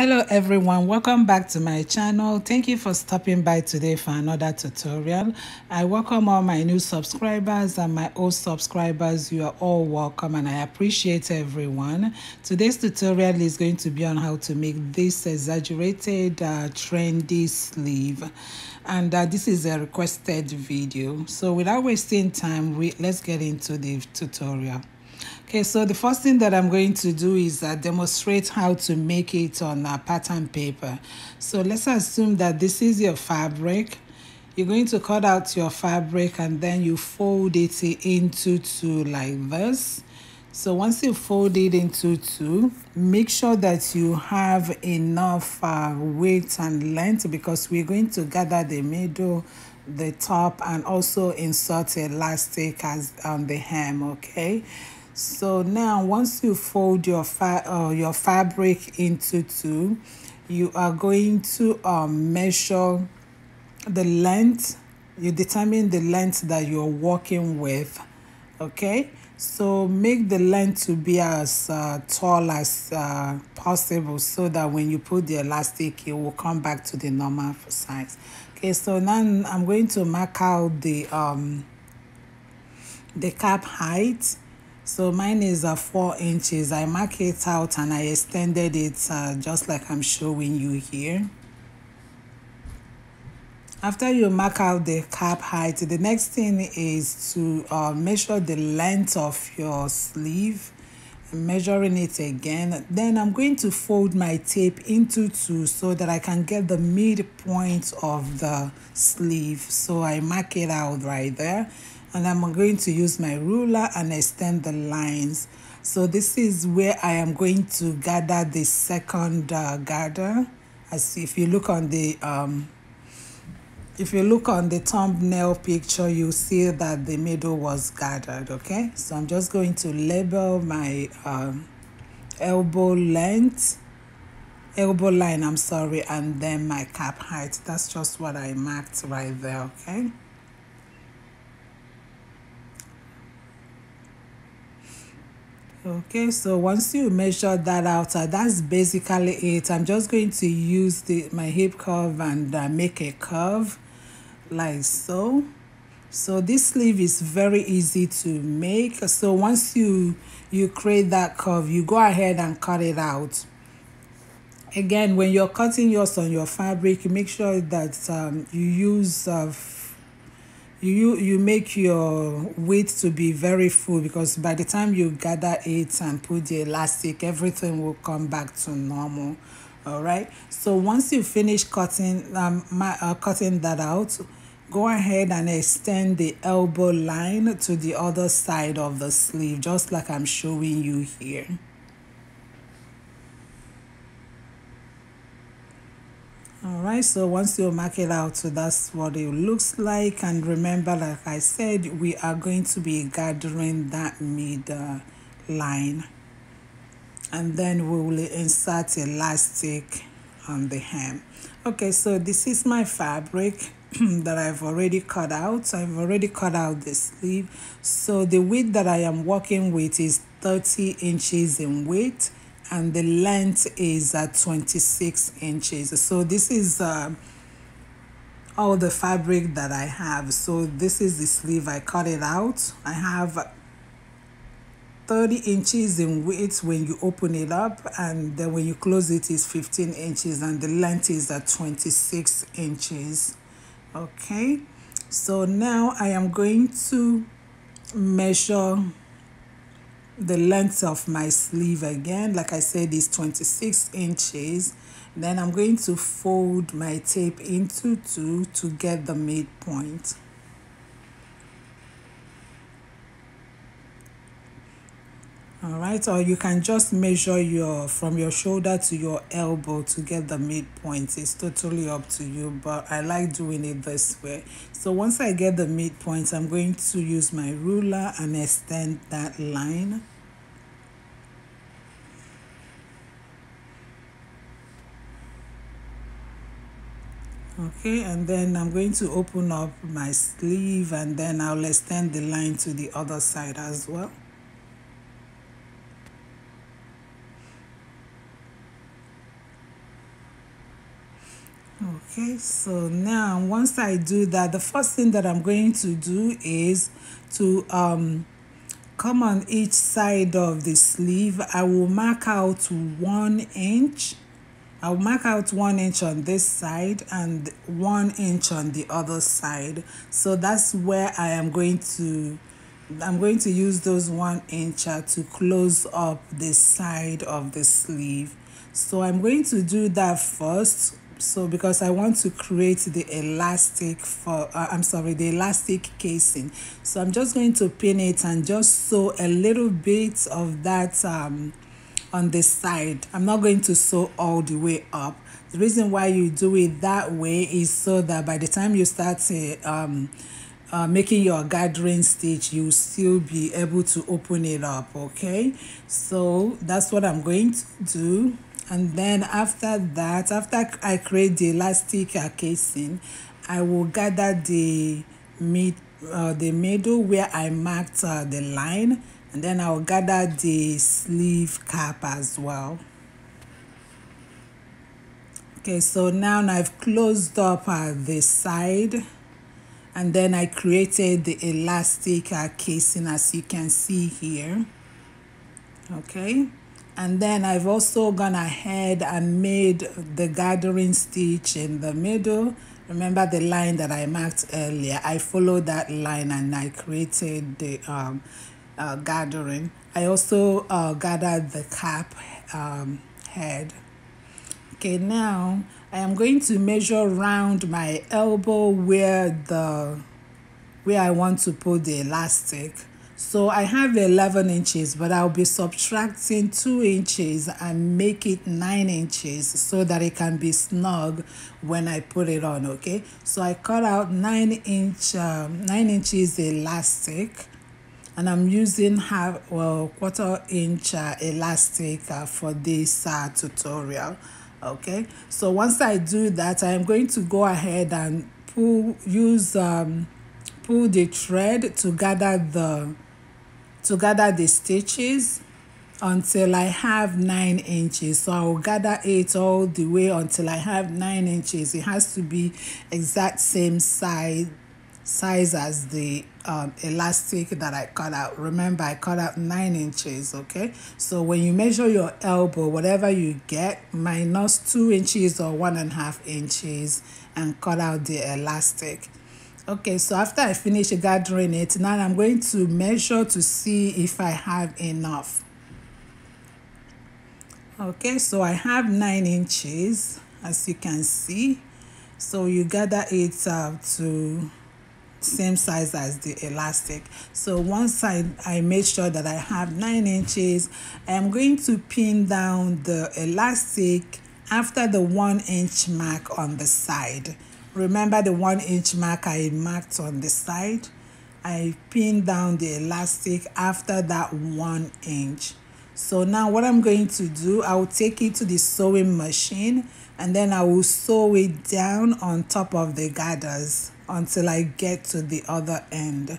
Hello everyone, welcome back to my channel. Thank you for stopping by today for another tutorial. I welcome all my new subscribers and my old subscribers. You are all welcome and I appreciate everyone. Today's tutorial is going to be on how to make this exaggerated uh, trendy sleeve and uh, this is a requested video. So without wasting time, we, let's get into the tutorial. Okay, so the first thing that I'm going to do is uh, demonstrate how to make it on a pattern paper. So let's assume that this is your fabric. You're going to cut out your fabric and then you fold it into two like this. So once you fold it into two, make sure that you have enough uh, width and length because we're going to gather the middle, the top, and also insert elastic as on the hem, okay? So now once you fold your, fa uh, your fabric into two, you are going to um, measure the length. You determine the length that you're working with, okay? So make the length to be as uh, tall as uh, possible so that when you put the elastic, it will come back to the normal size. Okay, so now I'm going to mark out the um, the cap height so mine is a uh, 4 inches. I mark it out and I extended it uh, just like I'm showing you here. After you mark out the cap height, the next thing is to uh, measure the length of your sleeve. I'm measuring it again. Then I'm going to fold my tape into two so that I can get the midpoint of the sleeve. So I mark it out right there and I'm going to use my ruler and extend the lines. So this is where I am going to gather the second uh, gather. As if you look on the um, if you look on the thumbnail picture, you see that the middle was gathered, okay? So I'm just going to label my um, elbow length, elbow line, I'm sorry, and then my cap height. That's just what I marked right there, okay? Okay so once you measure that out uh, that's basically it. I'm just going to use the my hip curve and uh, make a curve like so. So this sleeve is very easy to make. So once you you create that curve you go ahead and cut it out. Again when you're cutting yours on your fabric make sure that um, you use uh, you you make your weight to be very full because by the time you gather it and put the elastic everything will come back to normal all right? So once you finish cutting um my, uh, cutting that out go ahead and extend the elbow line to the other side of the sleeve just like i'm showing you here all right so once you mark it out so that's what it looks like and remember like i said we are going to be gathering that mid uh, line and then we will insert elastic on the hem okay so this is my fabric that I've already cut out. I've already cut out the sleeve. So the width that I am working with is 30 inches in width and the length is at 26 inches. So this is uh, all the fabric that I have. So this is the sleeve I cut it out. I have 30 inches in width when you open it up and then when you close it is 15 inches and the length is at 26 inches. Okay? So now I am going to measure the length of my sleeve again. Like I said is 26 inches. Then I'm going to fold my tape into two to get the midpoint. All right or you can just measure your from your shoulder to your elbow to get the midpoint. It's totally up to you but i like doing it this way. So once i get the midpoint i'm going to use my ruler and extend that line okay and then I'm going to open up my sleeve and then I'll extend the line to the other side as well. Okay so now once I do that the first thing that I'm going to do is to um come on each side of the sleeve. I will mark out one inch I'll mark out one inch on this side and one inch on the other side. So that's where I am going to I'm going to use those one inch to close up the side of the sleeve. So I'm going to do that first. So because I want to create the elastic for uh, I'm sorry the elastic casing. So I'm just going to pin it and just sew a little bit of that um, on the side. I'm not going to sew all the way up. The reason why you do it that way is so that by the time you start uh, um, uh, making your gathering stitch you'll still be able to open it up okay? So that's what I'm going to do. And then after that after I create the elastic casing I will gather the mid uh, the middle where I marked uh, the line and then I'll gather the sleeve cap as well. Okay so now I've closed up uh, the side and then I created the elastic uh, casing as you can see here. Okay and then I've also gone ahead and made the gathering stitch in the middle. Remember the line that I marked earlier? I followed that line and I created the um, uh, gathering. I also uh, gathered the cap um, head. Okay now I am going to measure round my elbow where the where I want to put the elastic. So I have 11 inches, but I'll be subtracting 2 inches and make it 9 inches so that it can be snug when I put it on, okay? So I cut out 9 inch, um, 9 inches elastic and I'm using half, well, quarter inch uh, elastic uh, for this uh, tutorial, okay? So once I do that, I'm going to go ahead and pull, use, um, pull the thread to gather the to gather the stitches until I have 9 inches. So I will gather it all the way until I have 9 inches. It has to be exact same size size as the um, elastic that I cut out. Remember, I cut out 9 inches, okay? So when you measure your elbow, whatever you get, minus 2 inches or 1.5 inches and cut out the elastic. Okay, so after I finish gathering it, now I'm going to measure to see if I have enough. Okay, so I have 9 inches, as you can see. So you gather it uh, to same size as the elastic. So once I, I make sure that I have 9 inches, I'm going to pin down the elastic after the 1 inch mark on the side. Remember the one inch mark I marked on the side? I pinned down the elastic after that one inch. So now what I'm going to do, I will take it to the sewing machine and then I will sew it down on top of the gathers until I get to the other end.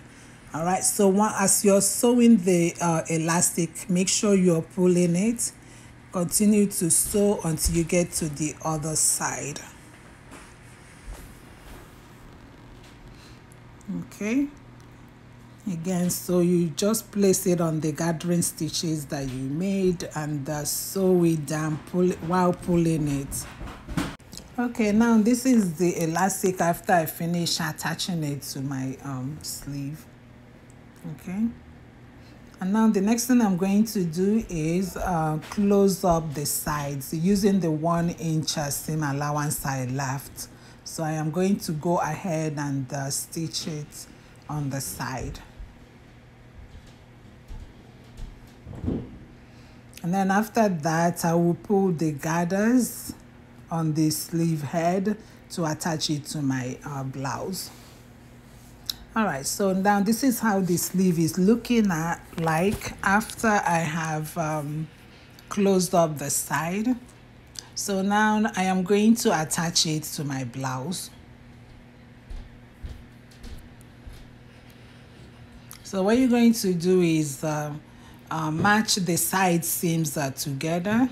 All right, so one, as you're sewing the uh, elastic, make sure you're pulling it. Continue to sew until you get to the other side. okay again so you just place it on the gathering stitches that you made and uh, sew it down pull while pulling it okay now this is the elastic after I finish attaching it to my um, sleeve. Okay? And now the next thing I'm going to do is uh, close up the sides using the one inch uh, seam allowance I left. So I am going to go ahead and uh, stitch it on the side. And then after that I will pull the gathers on the sleeve head to attach it to my uh, blouse. All right so now this is how the sleeve is looking at like after I have um, closed up the side. So now I am going to attach it to my blouse. So what you're going to do is uh, uh, match the side seams uh, together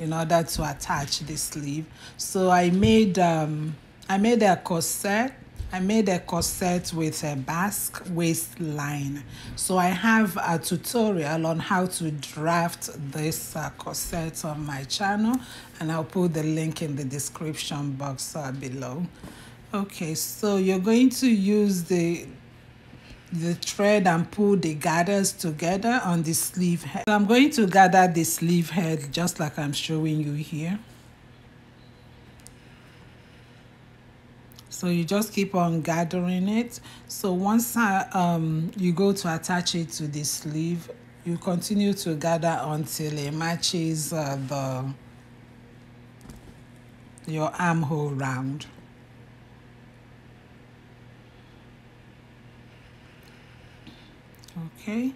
in order to attach the sleeve so i made um i made a corset I made a corset with a basque waistline. So I have a tutorial on how to draft this uh, corset on my channel and I'll put the link in the description box uh, below. Okay, so you're going to use the the thread and pull the gathers together on the sleeve head. So I'm going to gather the sleeve head just like I'm showing you here. so you just keep on gathering it so once uh, um, you go to attach it to the sleeve you continue to gather until it matches uh, the your armhole round okay.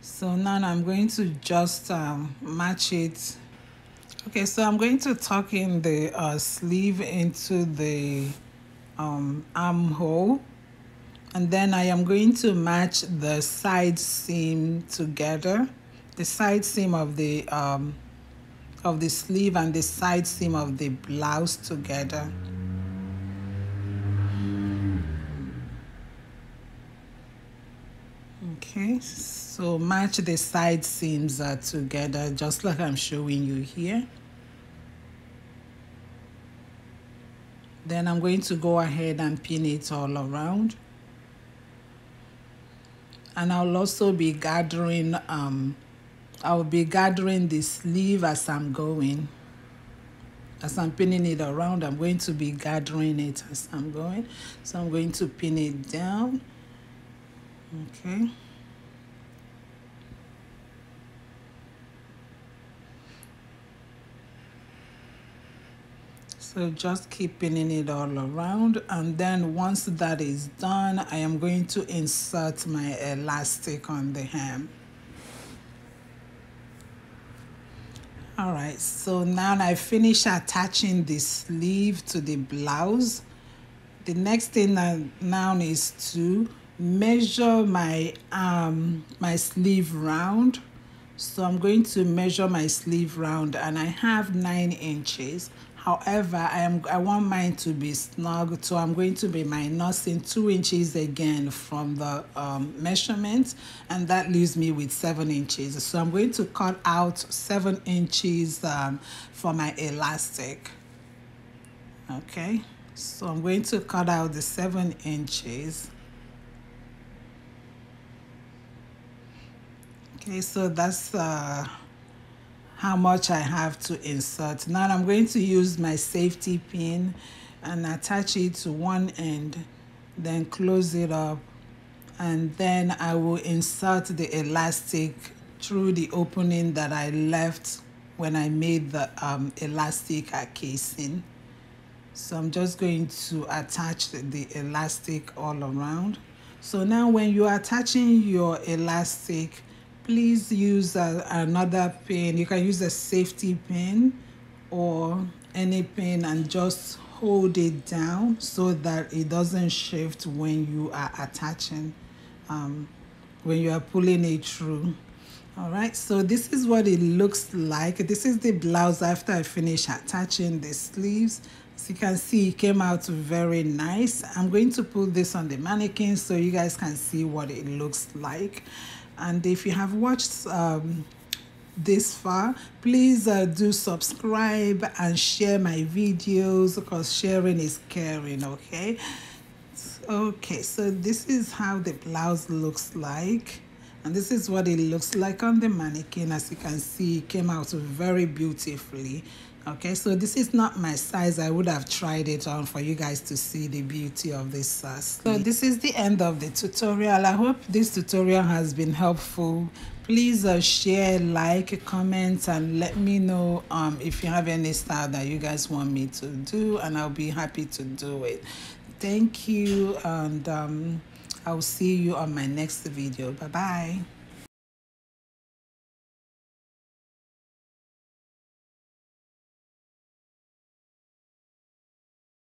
So now I'm going to just um, match it. Okay so I'm going to tuck in the uh, sleeve into the um, armhole. And then I am going to match the side seam together. The side seam of the um, of the sleeve and the side seam of the blouse together so match the side seams together just like I'm showing you here. Then I'm going to go ahead and pin it all around. And I'll also be gathering um, I'll be gathering the sleeve as I'm going. As I'm pinning it around I'm going to be gathering it as I'm going. So I'm going to pin it down. Okay so just keep pinning it all around and then once that is done I am going to insert my elastic on the hem. All right so now I finish attaching the sleeve to the blouse. The next thing now is to measure my um my sleeve round. So I'm going to measure my sleeve round and I have nine inches However, I am I want mine to be snug, so I'm going to be minusing two inches again from the um, measurement, and that leaves me with seven inches. So I'm going to cut out seven inches um, for my elastic. Okay, so I'm going to cut out the seven inches. Okay, so that's uh, how much I have to insert. Now I'm going to use my safety pin and attach it to one end, then close it up, and then I will insert the elastic through the opening that I left when I made the um, elastic casing. So I'm just going to attach the elastic all around. So now when you're attaching your elastic, please use a, another pin. You can use a safety pin or any pin and just hold it down so that it doesn't shift when you are attaching, um, when you are pulling it through. All right, so this is what it looks like. This is the blouse after I finish attaching the sleeves. As you can see, it came out very nice. I'm going to put this on the mannequin so you guys can see what it looks like and if you have watched um, this far please uh, do subscribe and share my videos because sharing is caring okay? Okay so this is how the blouse looks like. And this is what it looks like on the mannequin. As you can see it came out very beautifully okay so this is not my size. I would have tried it on for you guys to see the beauty of this uh, so this is the end of the tutorial. I hope this tutorial has been helpful. Please uh, share like comment and let me know um, if you have any style that you guys want me to do and i'll be happy to do it. Thank you and um, i'll see you on my next video. Bye bye